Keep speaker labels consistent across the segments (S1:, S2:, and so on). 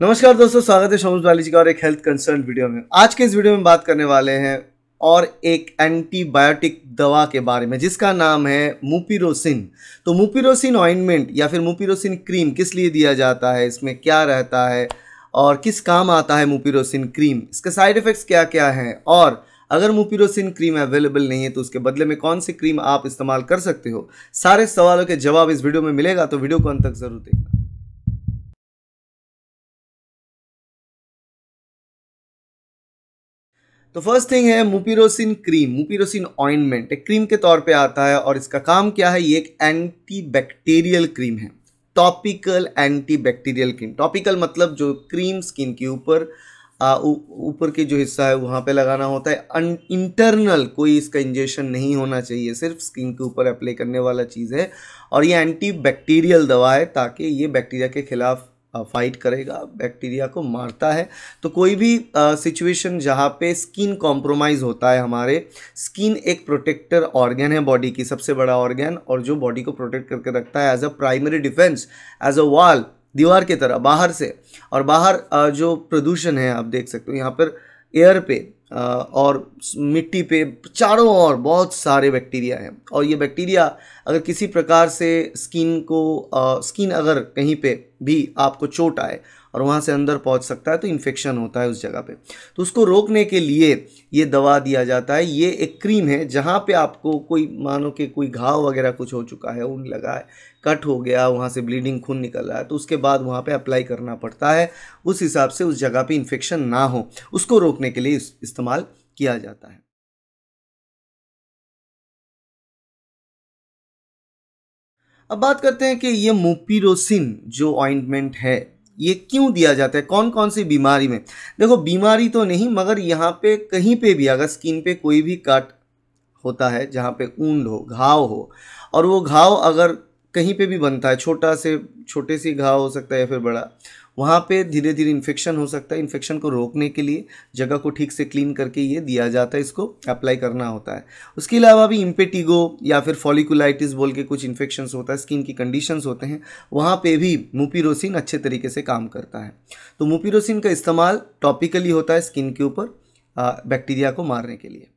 S1: नमस्कार दोस्तों, स्वागत है शोमस बाली जी का और एक हेल्थ कंसर्न वीडियो में। आज के इस वीडियो में बात करने वाले हैं और एक एंटीबायोटिक दवा के बारे में, जिसका नाम है मुपिरोसिन तो मुपिरोसिन ऑइंटमेंट या फिर मुपिरोसिन क्रीम किस लिए दिया जाता है, इसमें क्या रहता है और किस काम आता है मुपिरोसिन क्रीम इसके साइड इफ़ेक्ट्स क्या क्या हैं? और अगर मुपिरोसिन क्रीम अवेलेबल नहीं है तो उसके बदले में कौन सी क्रीम आप इस्तेमाल कर सकते हो? सारे सवालों के जवाब इस वीडियो में मिलेगा तो वीडियो को अंत तक ज़रूर देखना। तो फ़र्स्ट थिंग है मुपिरोसिन क्रीम मुपिरोसिन ऑइंटमेंट एक क्रीम के तौर पे आता है और इसका काम क्या है? ये एक एंटी बैक्टीरियल क्रीम है। Topical anti bacterial cream topical मतलब जो क्रीम स्किन के ऊपर ऊपर के जो हिस्सा है, वहाँ पे लगाना होता है। इंटरनल कोई इसका इंजेक्शन नहीं होना चाहिए। सिर्फ़ स्किन के ऊपर अप्लाई करने वाला चीज़ है। और ये एंटी बैक्टीरियल दवा है ताकि ये बैक्टीरिया के खिलाफ फाइट करेगा बैक्टीरिया को मारता है। तो कोई भी सिचुएशन जहाँ पे स्किन कॉम्प्रोमाइज़ होता है हमारे स्किन एक प्रोटेक्टर ऑर्गेन है बॉडी की, सबसे बड़ा ऑर्गन और जो बॉडी को प्रोटेक्ट करके रखता है as a primary defence as a wall दीवार की तरह, बाहर से। और बाहर जो प्रदूषण है, आप देख सकते हो, यहाँ पर एयर पे और मिट्टी पे चारों ओर बहुत सारे बैक्टीरिया हैं। और ये बैक्टीरिया अगर किसी प्रकार से स्किन को स्किन अगर कहीं पे भी आपको चोट आए और वहाँ से अंदर पहुँच सकता है तो इन्फेक्शन होता है उस जगह पे। तो उसको रोकने के लिए ये दवा दिया जाता है। ये एक क्रीम है, जहाँ पे आपको कोई, मानो कि कोई घाव वगैरह कुछ हो चुका है, ऊन लगा है, कट हो गया, वहाँ से ब्लीडिंग खून निकल रहा है तो उसके बाद वहाँ पे अप्लाई करना पड़ता है। उस हिसाब से उस जगह पे इन्फेक्शन ना हो। उसको रोकने के लिए इस्तेमाल किया जाता है। अब बात करते हैं कि ये मोपिरोसिन जो ऑइंटमेंट है ये क्यों दिया जाता है? कौन कौन सी बीमारी में? देखो, बीमारी तो नहीं, मगर यहाँ पे, कहीं पे भी अगर स्किन पे कोई भी काट होता है, जहाँ पे ऊंड हो, घाव हो, और वो घाव अगर कहीं पे भी बनता है, छोटा से, छोटे सी घाव हो सकता है या फिर बड़ा वहाँ पे धीरे धीरे इन्फेक्शन हो सकता है इन्फेक्शन को रोकने के लिए जगह को ठीक से क्लीन करके ये दिया जाता है, इसको अप्लाई करना होता है। उसके अलावा भी इम्पेटिगो या फिर फॉलिकुलाइटिस बोल के कुछ इन्फेक्शंस होता है स्किन की कंडीशंस होते हैं, वहाँ पे भी मुपीरोसिन अच्छे तरीके से काम करता है। तो मुपीरोसिन का इस्तेमाल टॉपिकली होता है स्किन के ऊपर बैक्टीरिया को मारने के लिए।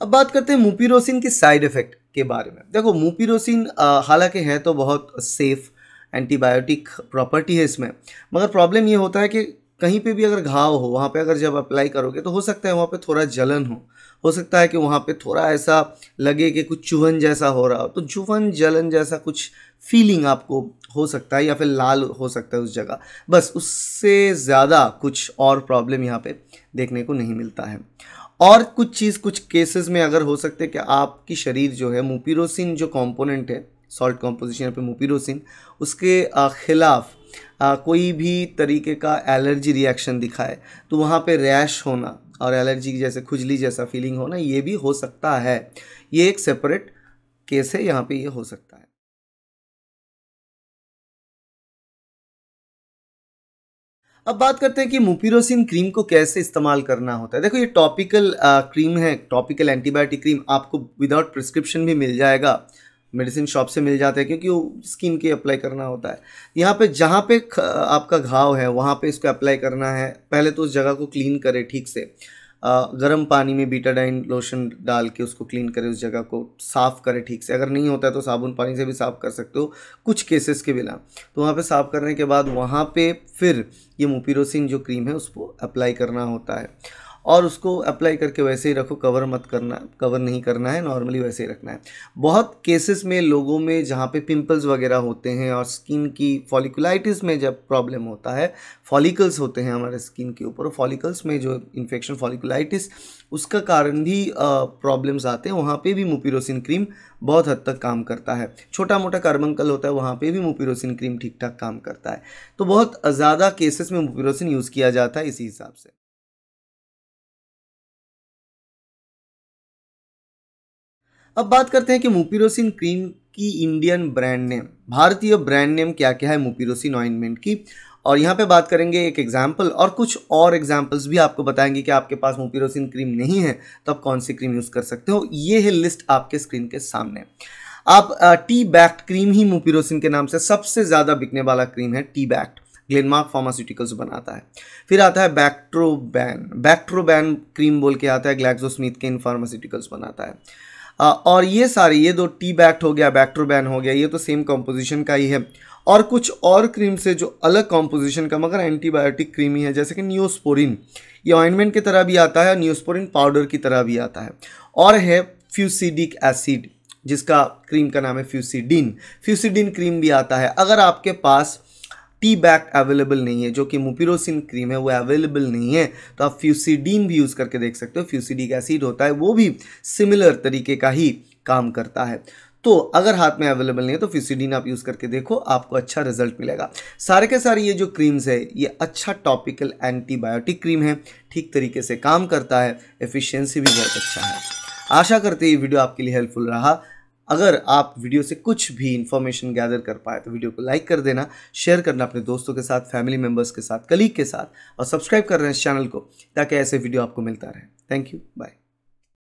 S1: अब बात करते हैं मुपीरोसिन के साइड इफ़ेक्ट के बारे में। देखो, मुपीरोसिन हालाँकि है तो बहुत सेफ़ एंटीबायोटिक प्रॉपर्टी है इसमें। मगर प्रॉब्लम ये होता है कि कहीं पे भी अगर घाव हो, वहाँ पे अगर जब अप्लाई करोगे तो हो सकता है वहाँ पे थोड़ा जलन हो। हो सकता है कि वहाँ पे थोड़ा ऐसा लगे कि कुछ चुहन जैसा हो रहा हो। तो चुहन जलन जैसा कुछ फीलिंग आपको हो सकता है या फिर लाल हो सकता है उस जगह। बस उससे ज़्यादा कुछ और प्रॉब्लम यहाँ पे देखने को नहीं मिलता है। और कुछ चीज़, कुछ केसेस में अगर हो सकते हैं कि आपकी शरीर जो है मुपीरोसिन जो कंपोनेंट है सॉल्ट कॉम्पोजिशन पे मुपीरोसिन उसके खिलाफ कोई भी तरीके का एलर्जी रिएक्शन दिखाए तो वहाँ पे रैश होना और एलर्जी जैसे खुजली जैसा फीलिंग होना, ये भी हो सकता है। ये एक सेपरेट केस है, यहाँ पे ये हो सकता है। अब बात करते हैं कि मुपीरोसिन क्रीम को कैसे इस्तेमाल करना होता है। देखो, ये टॉपिकल क्रीम है टॉपिकल एंटीबायोटिक क्रीम आपको विदाउट प्रिस्क्रिप्शन भी मिल जाएगा मेडिसिन शॉप से मिल जाता है, क्योंकि वो स्किन के अप्लाई करना होता है। यहाँ पे जहाँ पे आपका घाव है, वहाँ पे इसको अप्लाई करना है। पहले तो उस जगह को क्लीन करें ठीक से। गर्म पानी में बीटाडाइन लोशन डाल के उसको क्लीन करें, उस जगह को साफ़ करें ठीक से। अगर नहीं होता है तो साबुन पानी से भी साफ़ कर सकते हो, कुछ केसेस के बिना। तो वहाँ पे साफ़ करने के बाद वहाँ पे फिर ये मुपीरोसिन जो क्रीम है, उसको अप्लाई करना होता है। और उसको अप्लाई करके वैसे ही रखो कवर मत करना कवर नहीं करना है नॉर्मली वैसे ही रखना है। बहुत केसेस में लोगों में जहाँ पे पिंपल्स वगैरह होते हैं और स्किन की फॉलिकुलाइटिस में जब प्रॉब्लम होता है फॉलिकल्स होते हैं हमारे स्किन के ऊपर फॉलिकल्स में जो इन्फेक्शन फॉलिकुलाइटिस उसका कारण भी प्रॉब्लम्स आते हैं। वहाँ पे भी मुपीरोसिन क्रीम बहुत हद तक काम करता है। छोटा मोटा कार्बंकल होता है, वहाँ पे भी मुपीरोसिन क्रीम ठीक ठाक काम करता है। तो बहुत ज़्यादा केसेस में मुपीरोसिन यूज़ किया जाता है इसी हिसाब से। अब बात करते हैं कि मुपीरोसिन क्रीम की इंडियन ब्रांड नेम भारतीय ब्रांड नेम क्या क्या है मुपीरोसिन ऑइंटमेंट की? और यहाँ पे बात करेंगे एक एग्ज़ाम्पल और कुछ और एग्जाम्पल्स भी आपको बताएँगे कि आपके पास मुपिरोसिन क्रीम नहीं है तो आप कौन सी क्रीम यूज़ कर सकते हो? ये है लिस्ट आपके स्क्रीन के सामने। आप टी बैक्ट क्रीम ही मुपिरोसिन के नाम से सबसे ज़्यादा बिकने वाला क्रीम है टी बैक्ट ग्लेनमार्क फार्मास्यूटिकल्स बनाता है। फिर आता है बैक्ट्रोबैन बैक्ट्रोबैन क्रीम बोल के आता है ग्लैक्सोस्मिथ के इन फार्मास्यूटिकल्स बनाता है। आ, और ये सारे ये दो टी बैक्ट हो गया बैक्ट्रोबैन हो गया ये तो सेम कॉम्पोजिशन का ही है। और कुछ और क्रीम से जो अलग कॉम्पोजिशन का मगर एंटीबायोटिक क्रीम ही है जैसे कि न्यूस्पोरिन ये ऑइंटमेंट की तरह भी आता है न्यूस्पोरिन पाउडर की तरह भी आता है। और है फ्यूसिडिक एसिड जिसका क्रीम का नाम है फ्यूसिडिन फ्यूसिडिन क्रीम भी आता है। अगर आपके पास टी बैक अवेलेबल नहीं है, जो कि मुपिरोसिन क्रीम है, वो अवेलेबल नहीं है। तो आप फ्यूसीडीन भी यूज़ करके देख सकते हो फ्यूसिडिक एसिड होता है, वो भी सिमिलर तरीके का ही काम करता है। तो अगर हाथ में अवेलेबल नहीं है तो फ्यूसिडीन आप यूज़ करके देखो, आपको अच्छा रिज़ल्ट मिलेगा। सारे के सारे ये जो क्रीम्स है, ये अच्छा टॉपिकल एंटीबायोटिक क्रीम है, ठीक तरीके से काम करता है, एफिशिएंसी भी बहुत अच्छा है। आशा करते ये वीडियो आपके लिए हेल्पफुल रहा। अगर आप वीडियो से कुछ भी इन्फॉर्मेशन गैदर कर पाए तो वीडियो को लाइक कर देना शेयर करना अपने दोस्तों के साथ फैमिली मेंबर्स के साथ कलीग के साथ, और सब्सक्राइब कर रहे हैं इस चैनल को, ताकि ऐसे वीडियो आपको मिलता रहे। Thank you bye